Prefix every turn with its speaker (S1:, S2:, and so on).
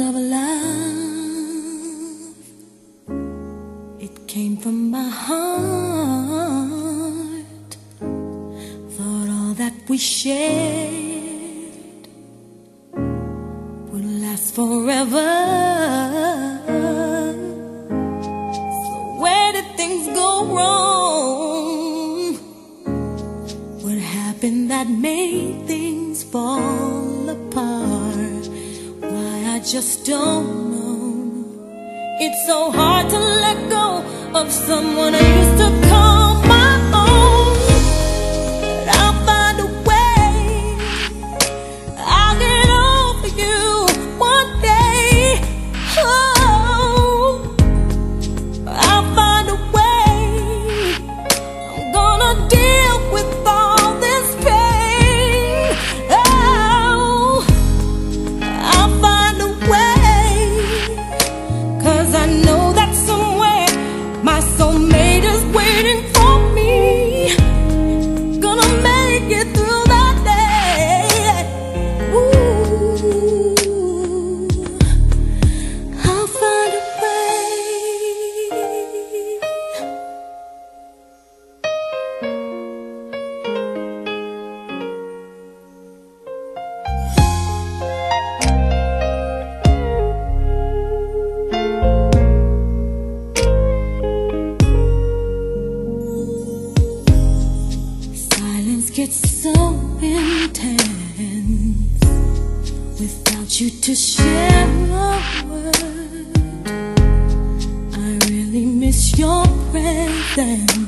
S1: Of love, it came from my heart. Thought all that we shared would last forever. So, where did things go wrong? What happened that made things fall apart? just don't know. It's so hard to let go of someone I used to Without you to share a word I really miss your presence.